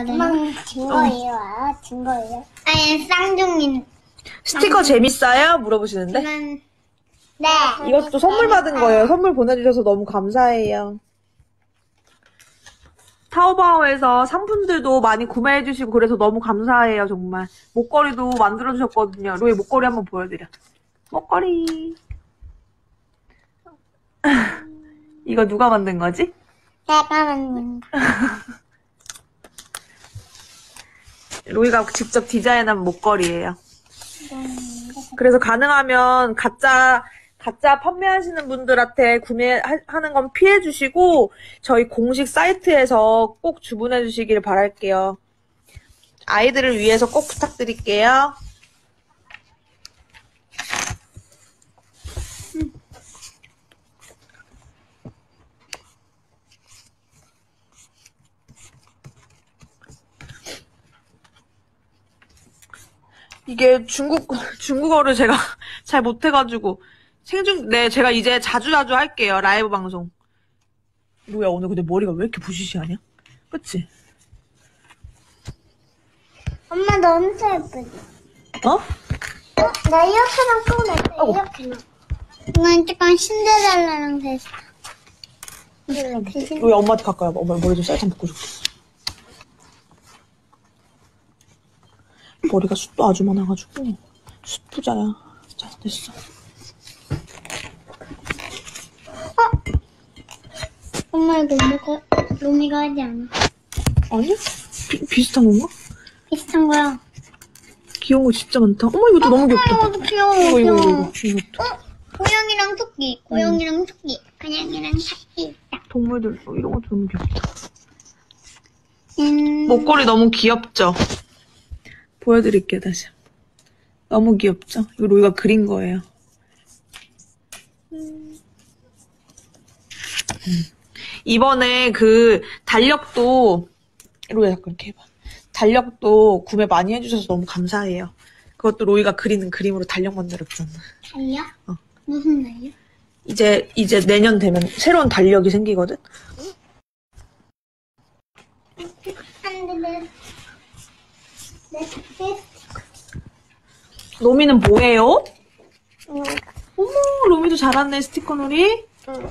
해야 되나? 엄마 증거예요. 아, 증거예요. 아니, 쌍둥이. 스티커 재밌어요? 물어보시는데? 네. 이것도 선물 받은 거예요. 선물 보내주셔서 너무 감사해요. 타오바오에서 상품들도 많이 구매해주시고 그래서 너무 감사해요 정말. 목걸이도 만들어주셨거든요. 로이 목걸이 한번 보여드려. 목걸이. 이거 누가 만든 거지? 내가 만든 거. 로이가 직접 디자인한 목걸이에요. 그래서 가능하면 가짜 가짜 판매하시는 분들한테 구매하는 건 피해 주시고 저희 공식 사이트에서 꼭 주문해 주시길 바랄게요. 아이들을 위해서 꼭 부탁드릴게요. 이게 중국 중국어를 제가 잘 못해가지고 생중 네 제가 이제 자주 자주 할게요 라이브 방송. 뭐야 오늘 근데 머리가 왜 이렇게 부시시하냐? 그치? 엄마 너 엄청 예쁘지? 어? 어? 나 이렇게만 꺼내. 이렇게만. 이건 조금 신데렐라랑 비슷해. 왜 엄마한테 가까이 와봐. 엄마 머리 좀 쌀좀 묶어줄게. 머리가 숱도 아주 많아가지고 숱부자야. 자 됐어. 엄마 이거 로미가, 로미가 하지 않아. 아니? 비, 비슷한 건가? 비슷한 거야. 귀여운 거 진짜 많다. 어머 이것도 너무 귀엽다. 이것도 귀여워, 이거 이거. 이거 이것도. 어? 고양이랑 토끼, 고양이랑 토끼, 고양이랑 토끼. 동물들 어, 이런 것도 너무 귀엽다. 음, 목걸이 너무 귀엽죠? 보여드릴게요 다시. 너무 귀엽죠? 이거 로이가 그린 거예요. 음. 이번에 그 달력도 로이가 잠깐 이렇게 해봐. 달력도 구매 많이 해주셔서 너무 감사해요. 그것도 로이가 그리는 그림으로 달력 만들었잖아. 달려? 어. 무슨 달려? 이제 이제 내년 되면 새로운 달력이 생기거든. 로미는 뭐예요? 어머, 로미도 잘왔네 스티커 놀이. 응.